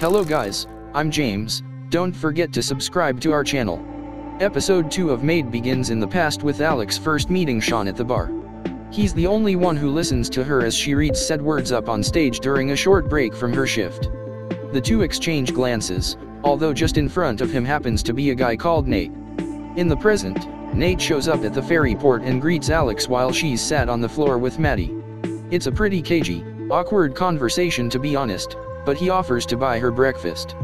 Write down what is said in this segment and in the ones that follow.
Hello guys, I'm James, don't forget to subscribe to our channel. Episode 2 of Maid begins in the past with Alex first meeting Sean at the bar. He's the only one who listens to her as she reads said words up on stage during a short break from her shift. The two exchange glances, although just in front of him happens to be a guy called Nate. In the present, Nate shows up at the ferry port and greets Alex while she's sat on the floor with Maddie. It's a pretty cagey, awkward conversation to be honest, but he offers to buy her breakfast.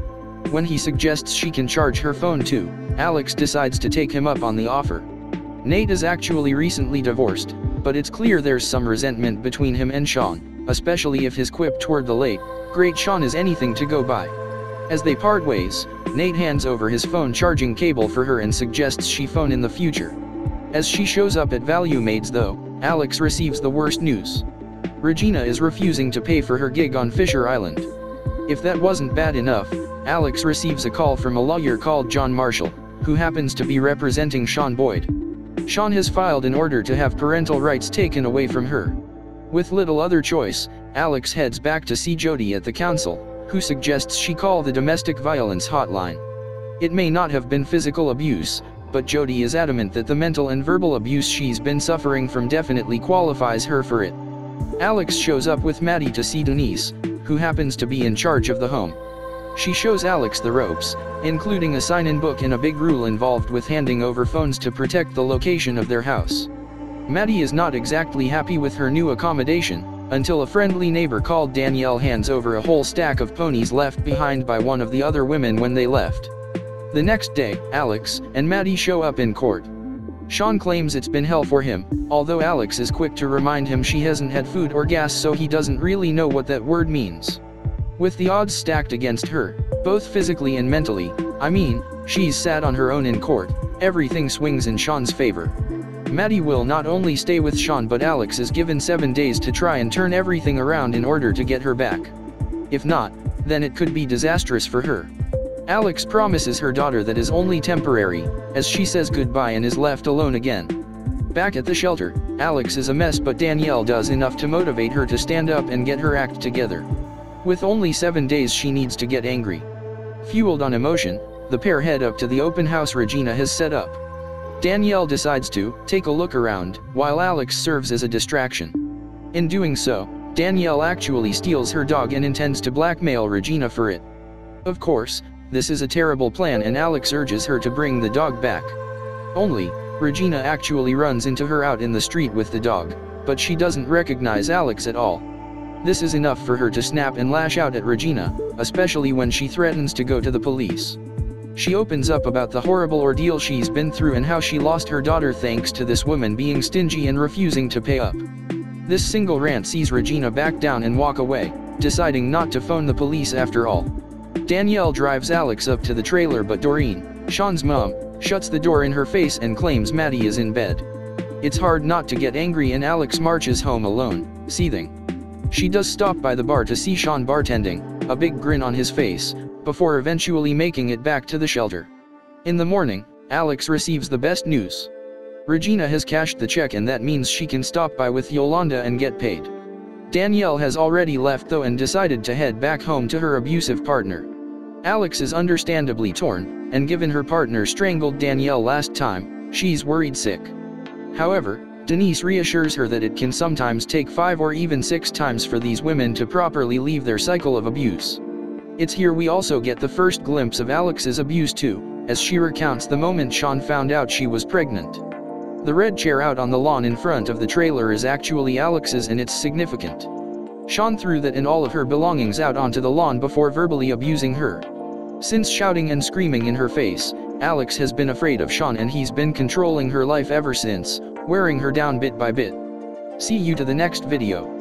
When he suggests she can charge her phone too, Alex decides to take him up on the offer. Nate is actually recently divorced, but it's clear there's some resentment between him and Sean, especially if his quip toward the late, great Sean is anything to go by. As they part ways, Nate hands over his phone charging cable for her and suggests she phone in the future. As she shows up at Value Maids though, Alex receives the worst news. Regina is refusing to pay for her gig on Fisher Island. If that wasn't bad enough, Alex receives a call from a lawyer called John Marshall, who happens to be representing Sean Boyd. Sean has filed an order to have parental rights taken away from her. With little other choice, Alex heads back to see Jody at the council, who suggests she call the domestic violence hotline. It may not have been physical abuse, but Jody is adamant that the mental and verbal abuse she's been suffering from definitely qualifies her for it. Alex shows up with Maddie to see Denise, who happens to be in charge of the home. She shows Alex the ropes, including a sign-in book and a big rule involved with handing over phones to protect the location of their house. Maddie is not exactly happy with her new accommodation, until a friendly neighbor called Danielle hands over a whole stack of ponies left behind by one of the other women when they left. The next day, Alex and Maddie show up in court. Sean claims it's been hell for him, although Alex is quick to remind him she hasn't had food or gas so he doesn't really know what that word means. With the odds stacked against her, both physically and mentally, I mean, she's sat on her own in court, everything swings in Sean's favor. Maddie will not only stay with Sean but Alex is given 7 days to try and turn everything around in order to get her back. If not, then it could be disastrous for her. Alex promises her daughter that is only temporary, as she says goodbye and is left alone again. Back at the shelter, Alex is a mess but Danielle does enough to motivate her to stand up and get her act together. With only seven days she needs to get angry. Fueled on emotion, the pair head up to the open house Regina has set up. Danielle decides to take a look around, while Alex serves as a distraction. In doing so, Danielle actually steals her dog and intends to blackmail Regina for it. Of course, this is a terrible plan and Alex urges her to bring the dog back. Only, Regina actually runs into her out in the street with the dog, but she doesn't recognize Alex at all. This is enough for her to snap and lash out at Regina, especially when she threatens to go to the police. She opens up about the horrible ordeal she's been through and how she lost her daughter thanks to this woman being stingy and refusing to pay up. This single rant sees Regina back down and walk away, deciding not to phone the police after all. Danielle drives Alex up to the trailer but Doreen, Sean's mom, shuts the door in her face and claims Maddie is in bed. It's hard not to get angry and Alex marches home alone, seething. She does stop by the bar to see Sean bartending, a big grin on his face, before eventually making it back to the shelter. In the morning, Alex receives the best news. Regina has cashed the check and that means she can stop by with Yolanda and get paid. Danielle has already left though and decided to head back home to her abusive partner. Alex is understandably torn, and given her partner strangled Danielle last time, she's worried sick. However, Denise reassures her that it can sometimes take five or even six times for these women to properly leave their cycle of abuse. It's here we also get the first glimpse of Alex's abuse too, as she recounts the moment Sean found out she was pregnant. The red chair out on the lawn in front of the trailer is actually Alex's and it's significant. Sean threw that and all of her belongings out onto the lawn before verbally abusing her. Since shouting and screaming in her face, Alex has been afraid of Sean and he's been controlling her life ever since, wearing her down bit by bit. See you to the next video.